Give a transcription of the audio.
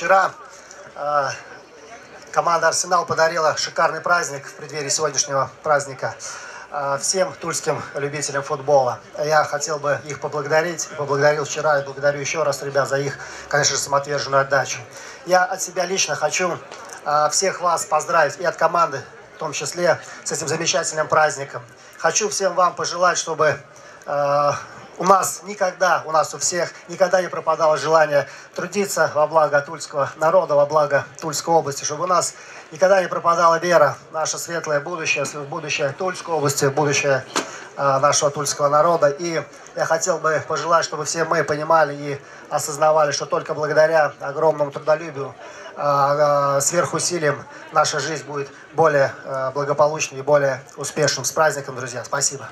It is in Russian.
Вчера э, команда «Арсенал» подарила шикарный праздник в преддверии сегодняшнего праздника э, всем тульским любителям футбола. Я хотел бы их поблагодарить, поблагодарил вчера и благодарю еще раз, ребят, за их, конечно же, самоотверженную отдачу. Я от себя лично хочу э, всех вас поздравить и от команды, в том числе, с этим замечательным праздником. Хочу всем вам пожелать, чтобы э, у нас никогда, у нас у всех никогда не пропадало желание трудиться во благо тульского народа, во благо Тульской области, чтобы у нас никогда не пропадала вера в наше светлое будущее, в будущее Тульской области, будущее э, нашего тульского народа. И я хотел бы пожелать, чтобы все мы понимали и осознавали, что только благодаря огромному трудолюбию, э, э, сверхусилием наша жизнь будет более благополучной и более успешным. С праздником, друзья! Спасибо!